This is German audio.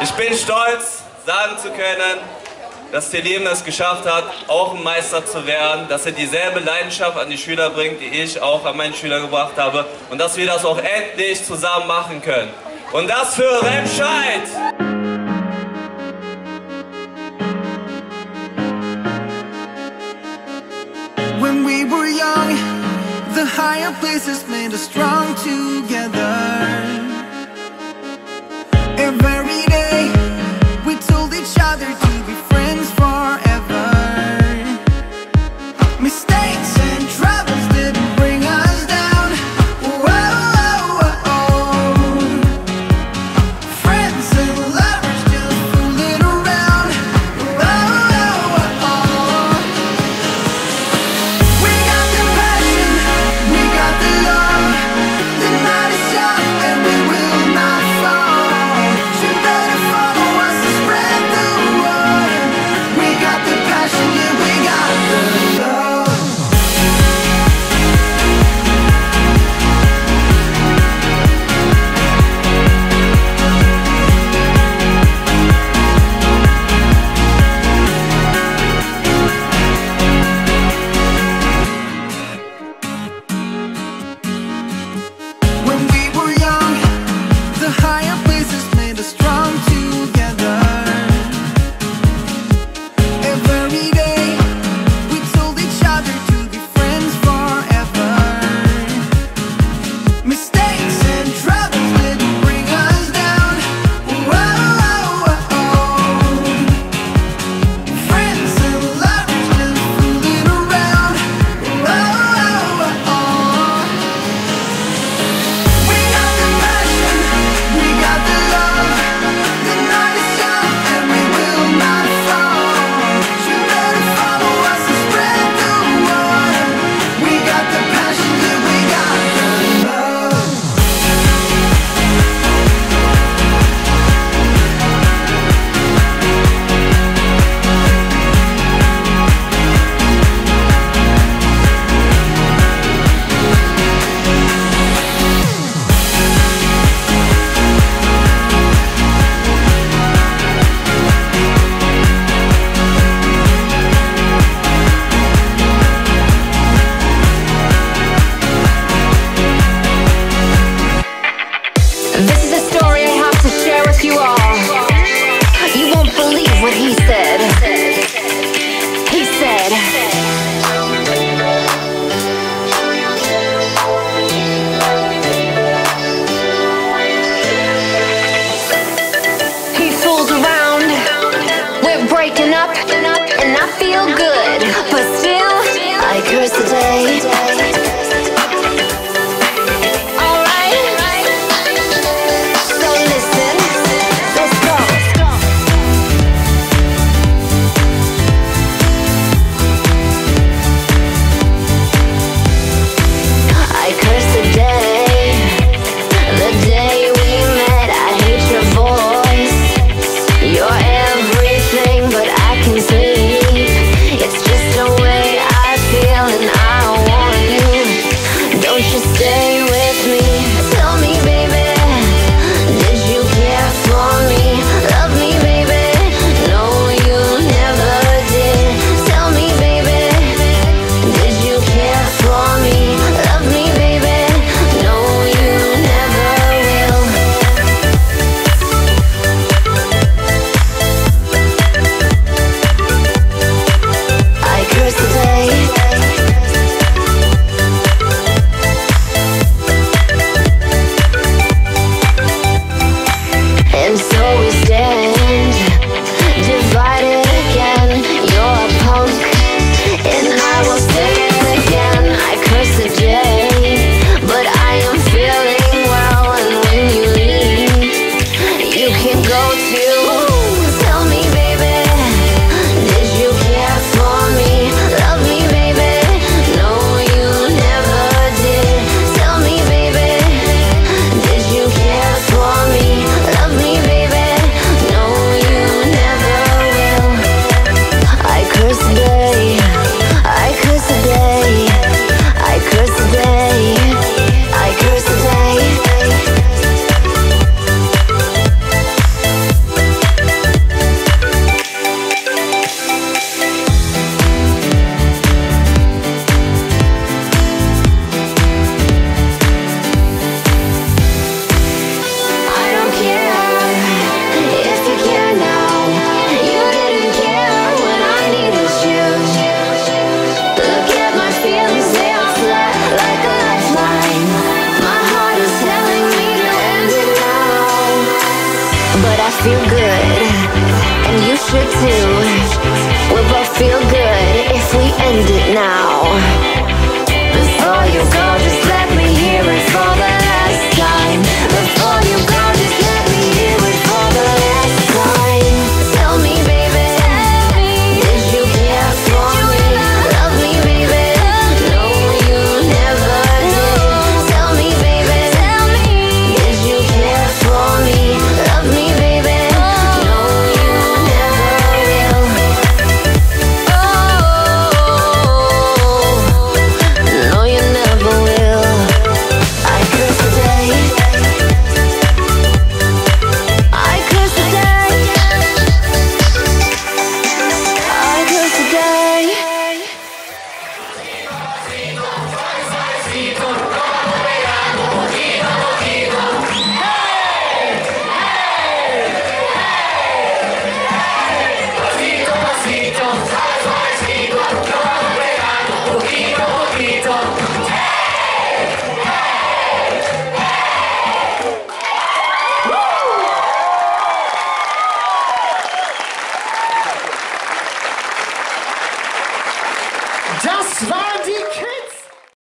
Ich bin stolz, sagen zu können, dass Telem es geschafft hat, auch ein Meister zu werden, dass er dieselbe Leidenschaft an die Schüler bringt, die ich auch an meine Schüler gebracht habe und dass wir das auch endlich zusammen machen können. Und das für Remscheid! the higher places made us strong together. feel good, and you should too.